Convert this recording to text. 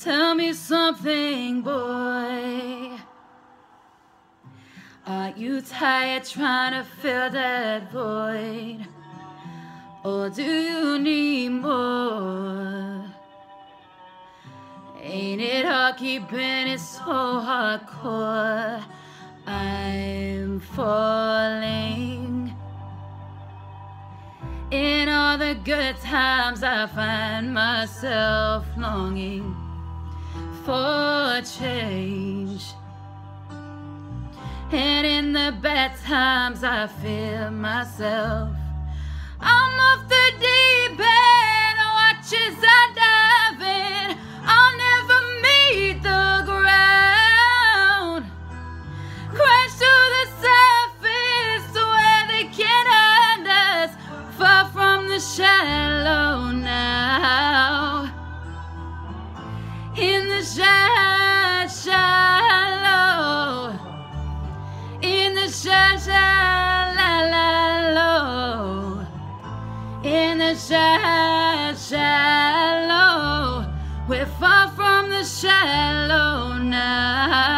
Tell me something, boy. Are you tired trying to fill that void? Or do you need more? Ain't it hard keeping it so hardcore? I'm falling. In all the good times, I find myself longing for change. And in the bad times, I feel myself. I'm off the deep end, watch as I dive in. I'll never meet the ground. Crash to the surface where they can't hurt us. Far from the shallow the shallow, in the shallow, in the shallow. We're far from the shallow now.